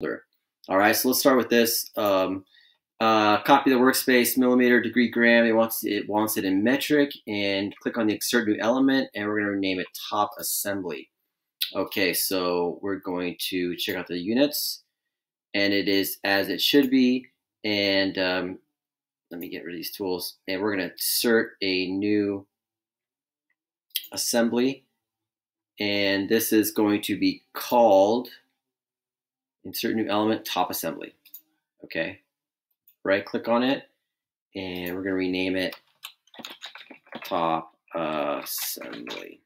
All right, so let's start with this. Um, uh, copy the workspace, millimeter, degree, gram. It wants it wants it in metric, and click on the insert new element, and we're going to rename it top assembly. Okay, so we're going to check out the units, and it is as it should be. And um, let me get rid of these tools, and we're going to insert a new assembly, and this is going to be called insert new element top assembly. Okay right click on it and we're going to rename it top assembly.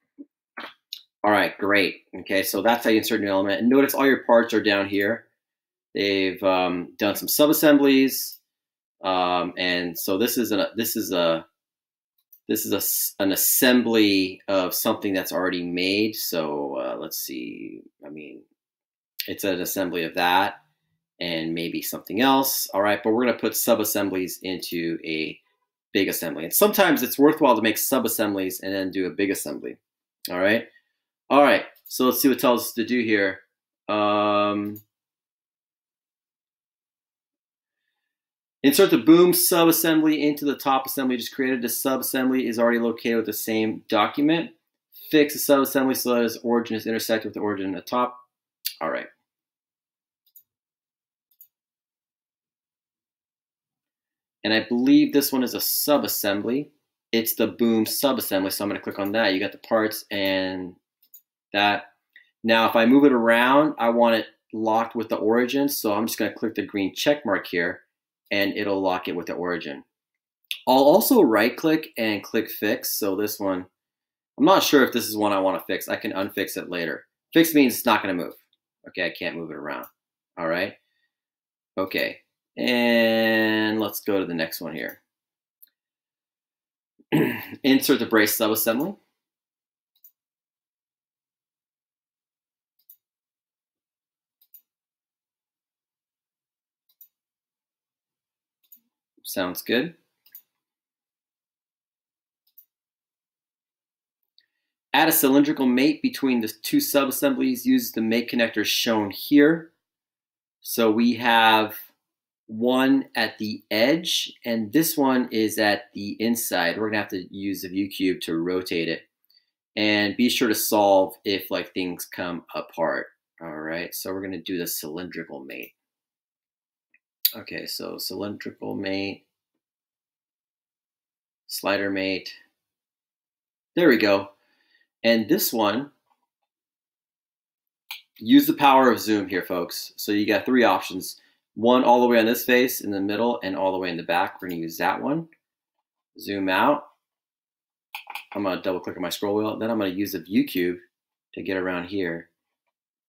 All right, great. Okay, so that's how you insert a new element. And notice all your parts are down here. They've um, done some subassemblies, um, and so this is a this is a this is a, an assembly of something that's already made. So uh, let's see. I mean, it's an assembly of that and maybe something else. All right, but we're going to put sub-assemblies into a big assembly. And sometimes it's worthwhile to make sub-assemblies and then do a big assembly. All right. All right, so let's see what tells us to do here. Um, insert the boom sub-assembly into the top assembly just created. The sub-assembly is already located with the same document. Fix the sub-assembly so that its origin is intersected with the origin at the top. All right. And I believe this one is a sub-assembly. It's the boom sub-assembly, so I'm going to click on that. You got the parts and that. Now, if I move it around, I want it locked with the origin, so I'm just going to click the green check mark here, and it'll lock it with the origin. I'll also right-click and click Fix, so this one, I'm not sure if this is one I want to fix. I can unfix it later. Fix means it's not going to move. Okay, I can't move it around. All right. Okay, and let's go to the next one here. Insert the brace subassembly. Sounds good. Add a cylindrical mate between the two subassemblies. Use the mate connector shown here. So we have one at the edge, and this one is at the inside. We're gonna have to use the view cube to rotate it. And be sure to solve if like things come apart. All right, so we're gonna do the cylindrical mate. Okay, so cylindrical mate, slider mate. There we go. And this one, use the power of zoom here, folks. So you got three options one all the way on this face in the middle and all the way in the back. We're going to use that one. Zoom out. I'm going to double click on my scroll wheel. Then I'm going to use the view cube to get around here.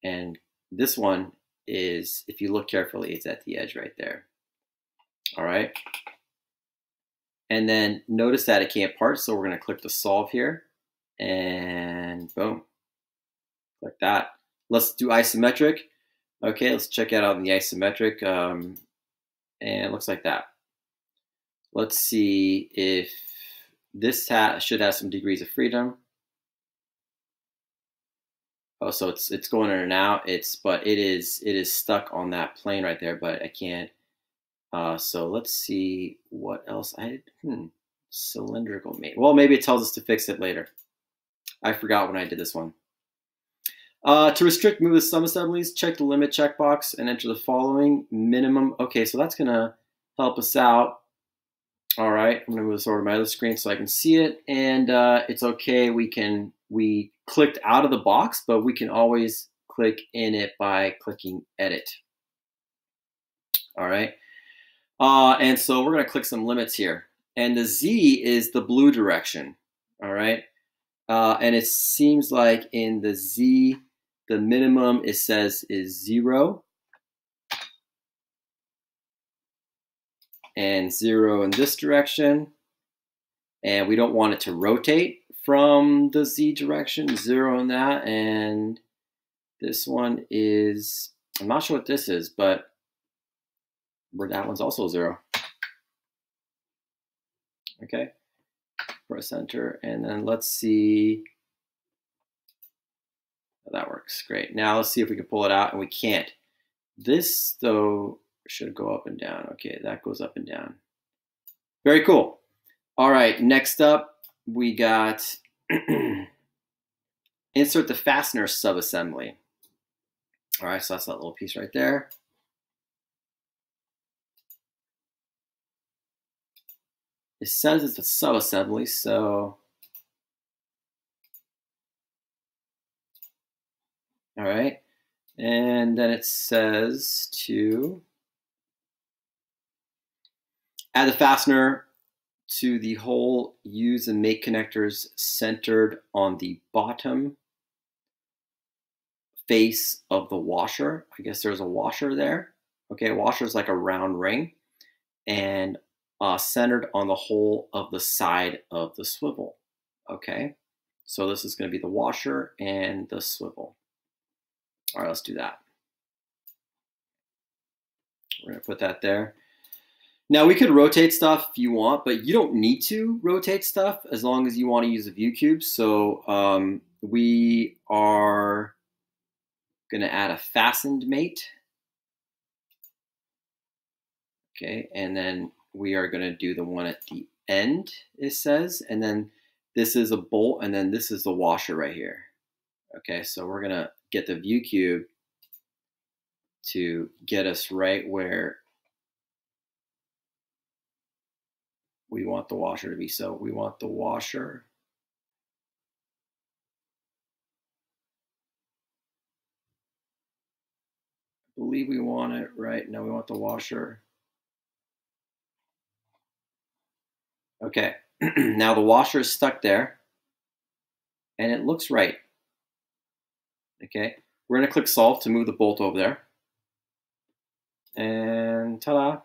And this one is, if you look carefully, it's at the edge right there. All right. And then notice that it can't part, so we're going to click the solve here. And boom. like that. Let's do isometric. Okay, let's check out on the isometric. Um, and it looks like that. Let's see if this hat should have some degrees of freedom. Oh, so it's it's going in and out. It's but it is it is stuck on that plane right there, but I can't. Uh, so let's see what else I hmm cylindrical mate. Well, maybe it tells us to fix it later. I forgot when I did this one. Uh, to restrict move the sub-assemblies, check the limit checkbox and enter the following minimum. Okay, so that's gonna help us out. All right, I'm gonna move this over to my other screen so I can see it. And uh, it's okay, we can, we clicked out of the box, but we can always click in it by clicking edit. All right, uh, and so we're gonna click some limits here. And the Z is the blue direction, all right? Uh, and it seems like in the Z the minimum it says is zero. And zero in this direction. And we don't want it to rotate from the Z direction, zero in that. And this one is, I'm not sure what this is, but that one's also zero. Okay, press enter. And then let's see that works. Great. Now let's see if we can pull it out, and we can't. This, though, should go up and down. Okay, that goes up and down. Very cool. All right, next up, we got insert the fastener subassembly. All right, so that's that little piece right there. It says it's a subassembly, so all right. And then it says to add the fastener to the hole, use and mate connectors centered on the bottom face of the washer. I guess there's a washer there. Okay, a washer is like a round ring. And uh, centered on the hole of the side of the swivel. Okay, so this is going to be the washer and the swivel. All right, let's do that. We're going to put that there. Now we could rotate stuff if you want, but you don't need to rotate stuff as long as you want to use a view cube. So um, we are going to add a fastened mate. Okay, and then we are going to do the one at the end, it says, and then this is a bolt, and then this is the washer right here. Okay, so we're going to get the view cube to get us right where we want the washer to be. So we want the washer. I believe we want it right. now. we want the washer Okay, now the washer is stuck there and it looks right. Okay, we're gonna click solve to move the bolt over there. And ta-da,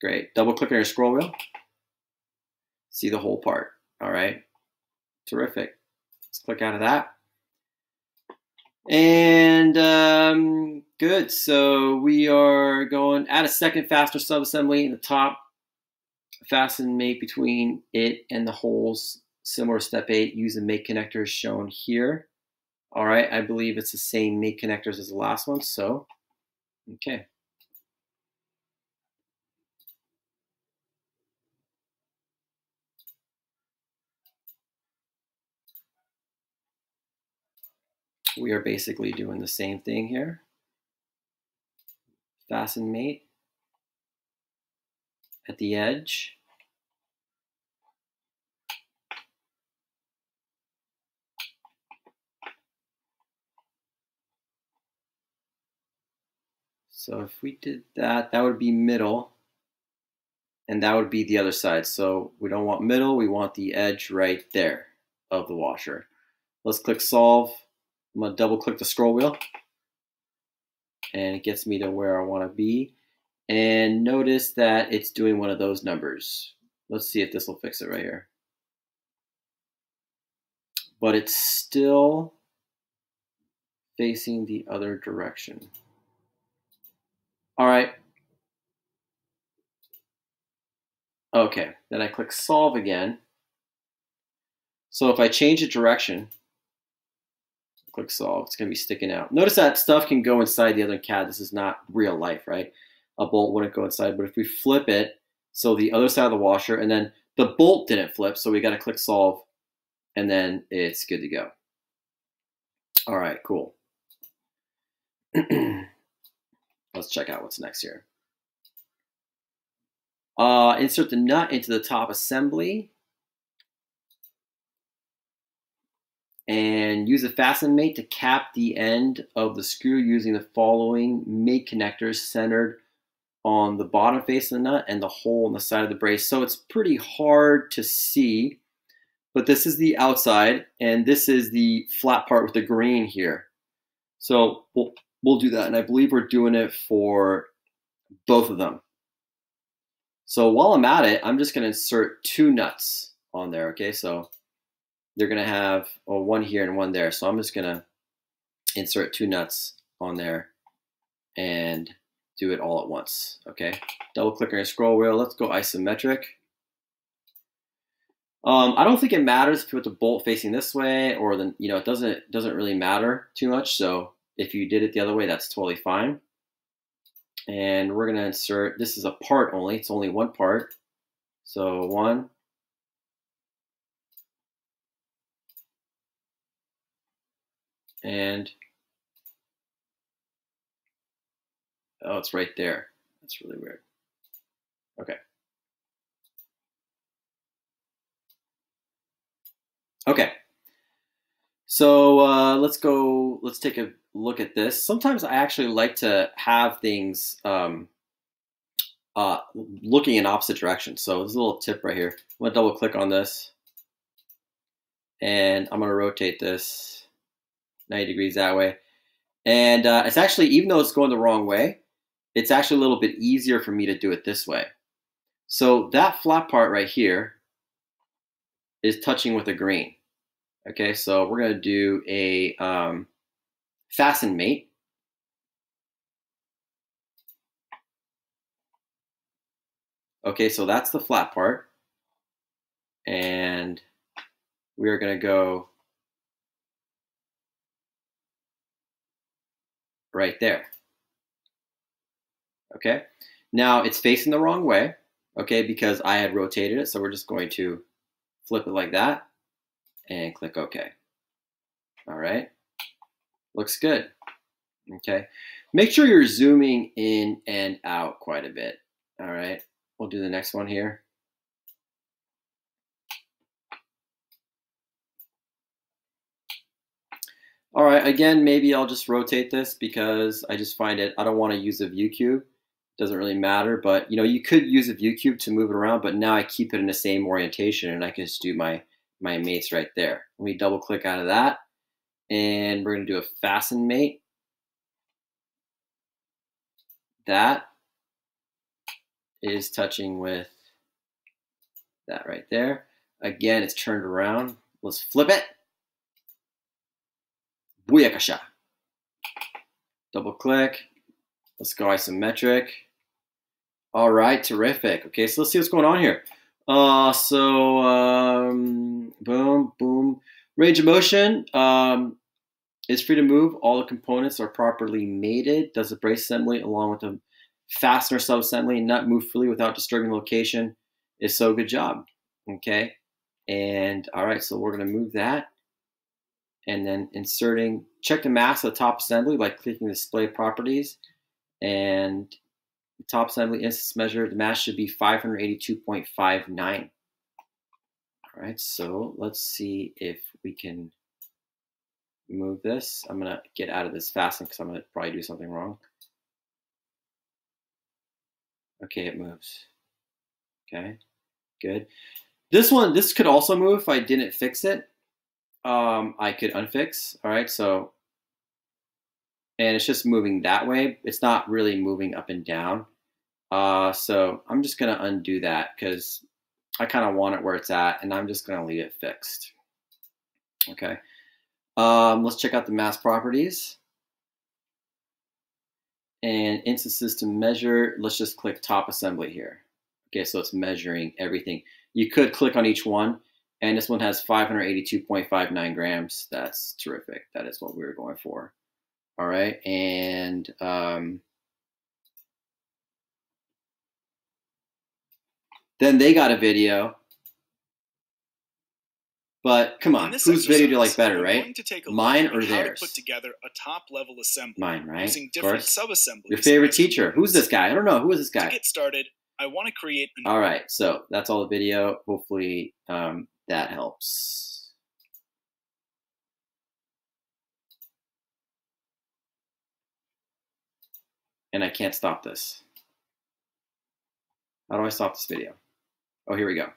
great. Double click on your scroll wheel, see the whole part. All right, terrific. Let's click out of that. And um, good, so we are going, add a second fastener subassembly in the top fasten mate between it and the holes, similar step 8, use the mate connectors shown here. All right, I believe it's the same mate connectors as the last one, so, okay. We are basically doing the same thing here. Fasten mate at the edge. So if we did that, that would be middle. And that would be the other side. So we don't want middle, we want the edge right there of the washer. Let's click solve. I'm gonna double click the scroll wheel. And it gets me to where I wanna be. And notice that it's doing one of those numbers. Let's see if this will fix it right here. But it's still facing the other direction. All right. Okay, then I click solve again. So if I change the direction, click solve, it's gonna be sticking out. Notice that stuff can go inside the other CAD. This is not real life, right? A bolt wouldn't go inside, but if we flip it, so the other side of the washer, and then the bolt didn't flip, so we gotta click solve, and then it's good to go. All right, cool. Let's check out what's next here. Uh, insert the nut into the top assembly. And use a fasten mate to cap the end of the screw using the following mate connectors centered on the bottom face of the nut and the hole in the side of the brace. So it's pretty hard to see, but this is the outside and this is the flat part with the green here. So we'll we'll do that. And I believe we're doing it for both of them. So while I'm at it, I'm just going to insert two nuts on there. Okay, so they're going to have well, one here and one there. So I'm just going to insert two nuts on there and do it all at once. Okay, double click on your scroll wheel. Let's go isometric. Um, I don't think it matters if you put the bolt facing this way or then you know it doesn't doesn't really matter too much. So if you did it the other way, that's totally fine. And we're going to insert, this is a part only, it's only one part. So one, and oh, it's right there. That's really weird. Okay. Okay. So uh, let's go, let's take a look at this. Sometimes I actually like to have things um, uh, looking in opposite directions. So there's a little tip right here. I'm gonna double click on this and I'm gonna rotate this 90 degrees that way. And uh, it's actually, even though it's going the wrong way, it's actually a little bit easier for me to do it this way. So that flat part right here is touching with a green. Okay, so we're gonna do a um, fasten mate. Okay, so that's the flat part. And we're gonna go right there. Okay, now it's facing the wrong way, okay, because I had rotated it. So we're just going to flip it like that and click OK. All right, looks good. Okay, make sure you're zooming in and out quite a bit. All right, we'll do the next one here. All right, again, maybe I'll just rotate this because I just find it, I don't want to use a view cube. Doesn't really matter, but you know, you could use a view cube to move it around, but now I keep it in the same orientation and I can just do my, my mates right there. Let me double click out of that and we're gonna do a fasten mate. That is touching with that right there. Again, it's turned around. Let's flip it. Booyakasha. Double click. Let's go isometric. All right, terrific. Okay, so let's see what's going on here. Uh, so, um, boom, boom. Range of motion um, is free to move. All the components are properly mated. Does the brace assembly along with the fastener sub-assembly not move freely without disturbing location is so good job. Okay, and all right, so we're going to move that and then inserting, check the mass of the top assembly by clicking display properties and the top assembly instance measure, the mass should be 582.59. All right, so let's see if we can move this. I'm gonna get out of this fasten because I'm gonna probably do something wrong. Okay, it moves. Okay, good. This one, this could also move if I didn't fix it um, I could unfix. All right, so and it's just moving that way. It's not really moving up and down. Uh, so I'm just gonna undo that because I kind of want it where it's at, and I'm just gonna leave it fixed. Okay. Um, let's check out the mass properties. And into system measure, let's just click top assembly here. Okay, so it's measuring everything. You could click on each one and this one has 582.59 grams. That's terrific. That is what we were going for. All right. And um, then they got a video. But come on, whose video do you like better, right? Mine or theirs? Put together a top level assembly Mine, right? Using different sub assemblies. Your favorite teacher? Who's this guy? I don't know. Who is this guy? To get started, I want to create. An All right, so that's all the video. Hopefully, um, that helps. And I can't stop this. How do I stop this video? Oh, here we go.